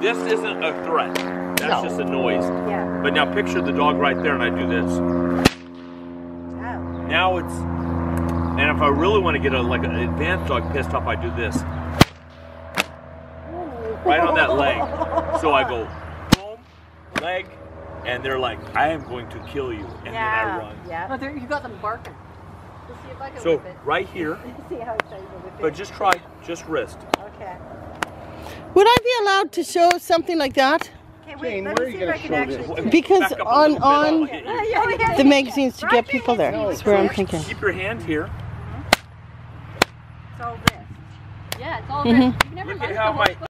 This isn't a threat. That's No. just a noise. Yeah. But now picture the dog right there and I do this. Oh. Now it's, and if I really want to get a like an advanced dog pissed off, I do this. Right on that leg. So I go boom, leg, and they're like, I am going to kill you. And then I Yeah. run. Yeah. Oh, there, you got them barking. See if I can So whip it. right here, See how excited with but just try, just wrist. Okay. Would I be allowed to show something like that? Okay, wait. Jane, let where me are you gonna show actually. this? Because Back on bit, I'll on oh, hit. Yeah, yeah, the yeah. magazines to get people there. That's where I'm thinking. Keep your hand here. Mm-hmm. It's all this. Yeah, it's all mm-hmm. good. You've never Look at how my whole